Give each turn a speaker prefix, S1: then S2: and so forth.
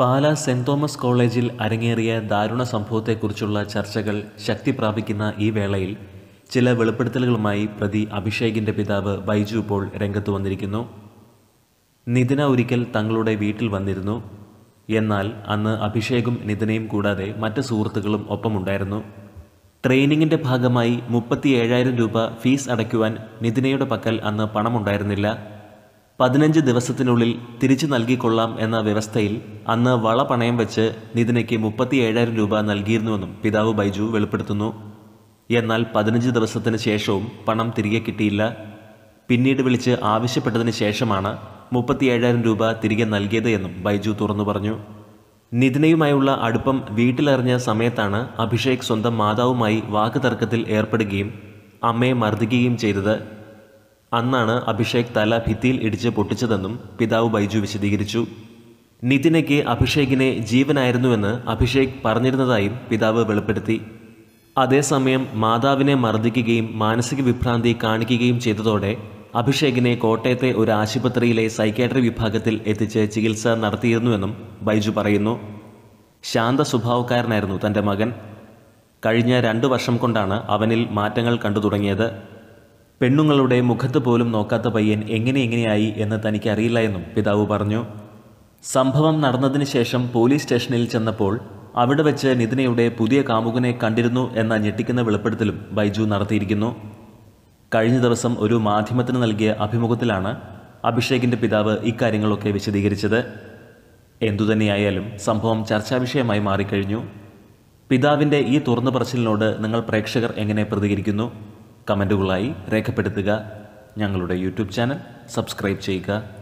S1: Pala saint Thomas കോളേജിൽ അരങ്ങേറിയ ദാരുണ സംഭവത്തെക്കുറിച്ചുള്ള ചർച്ചകൾ ശക്തി പ്രാപിക്കുന്ന ഈ വേളയിൽ ചില വെളിപ്പെടുത്തലുകളുമായി പ്രതി അഭിഷേകിന്റെ പിതാവ് ബൈജു ഇപ്പോൾ രംഗത്ത് വന്നിരിക്കുന്നു. നിതിന ഒരിക്കൽ തങ്ങളുടെ വീട്ടിൽ വന്നിരുന്നു. എന്നാൽ അന്ന് അഭിഷേകും നിതിനയും കൂടാതെ മറ്റ് സുഹൃത്തുക്കളും ഒപ്പമുണ്ടായിരുന്നു. ട്രെയിനിങ്ങിന്റെ ഭാഗമായി മുപ്പത്തി രൂപ ഫീസ് അടയ്ക്കുവാൻ നിതിനയുടെ പക്കൽ അന്ന് പണമുണ്ടായിരുന്നില്ല. പതിനഞ്ച് ദിവസത്തിനുള്ളിൽ തിരിച്ചു നൽകിക്കൊള്ളാം എന്ന വ്യവസ്ഥയിൽ അന്ന് വള പണയം വെച്ച് നിതിനയ്ക്ക് മുപ്പത്തി ഏഴായിരം രൂപ നൽകിയിരുന്നുവെന്നും പിതാവ് ബൈജു വെളിപ്പെടുത്തുന്നു. എന്നാൽ പതിനഞ്ച് ദിവസത്തിന് ശേഷവും പണം തിരികെ കിട്ടിയില്ല. പിന്നീട് വിളിച്ച് ആവശ്യപ്പെട്ടതിന് ശേഷമാണ് മുപ്പത്തി ഏഴായിരം രൂപ തിരികെ നൽകിയത് എന്നും ബൈജു തുറന്നു പറഞ്ഞു. നിതിനയുമായുള്ള അടുപ്പം വീട്ടിലറിഞ്ഞ സമയത്താണ് അഭിഷേക് സ്വന്തം മാതാവുമായി വാക്കുതർക്കത്തിൽ ഏർപ്പെടുകയും അമ്മയെ മർദ്ദിക്കുകയും ചെയ്തത്. അന്നാണ് അഭിഷേക് തല ഭിത്തിയിൽ ഇടിച്ച് പൊട്ടിച്ചതെന്നും പിതാവ് ബൈജു വിശദീകരിച്ചു. നിതിനയ്ക്ക് അഭിഷേകിനെ ജീവനായിരുന്നുവെന്ന് അഭിഷേക് പറഞ്ഞിരുന്നതായും പിതാവ് വെളിപ്പെടുത്തി. അതേസമയം മാതാവിനെ മർദ്ദിക്കുകയും മാനസിക വിഭ്രാന്തി കാണിക്കുകയും ചെയ്തതോടെ അഭിഷേകിനെ കോട്ടയത്തെ ഒരു ആശുപത്രിയിലെ സൈക്യാട്രി വിഭാഗത്തിൽ എത്തിച്ച് ചികിത്സ നടത്തിയിരുന്നുവെന്നും ബൈജു പറയുന്നു. ശാന്ത സ്വഭാവക്കാരനായിരുന്നു തന്റെ മകൻ. കഴിഞ്ഞ രണ്ടു വർഷം കൊണ്ടാണ് അവനിൽ മാറ്റങ്ങൾ കണ്ടു തുടങ്ങിയത് പെണ്ണുങ്ങളുടെ മുഖത്ത് പോലും നോക്കാത്ത പയ്യൻ എങ്ങനെ എങ്ങനെയായി എന്ന് തനിക്ക് അറിയില്ല എന്നും പിതാവ് പറഞ്ഞു. സംഭവം നടന്നതിന് ശേഷം പോലീസ് സ്റ്റേഷനിൽ ചെന്നപ്പോൾ അവിടെ വെച്ച് നിതിനയുടെ പുതിയ കാമുകനെ കണ്ടിരുന്നു എന്ന ഞെട്ടിക്കുന്ന വെളിപ്പെടുത്തലും ബൈജു നടത്തിയിരിക്കുന്നു. കഴിഞ്ഞ ദിവസം ഒരു മാധ്യമത്തിന് നൽകിയ അഭിമുഖത്തിലാണ് അഭിഷേകിന്റെ പിതാവ് ഇക്കാര്യങ്ങളൊക്കെ വിശദീകരിച്ചത്. എന്തുതന്നെയായാലും സംഭവം ചർച്ചാ വിഷയമായി മാറിക്കഴിഞ്ഞു. പിതാവിന്റെ ഈ തുറന്നു പറച്ചിലിനോട് നിങ്ങൾ പ്രേക്ഷകർ എങ്ങനെ പ്രതികരിക്കുന്നു? കമന്റുകളായി രേഖപ്പെടുത്തുക. ഞങ്ങളുടെ യൂട്യൂബ് ചാനൽ സബ്സ്ക്രൈബ് ചെയ്യുക.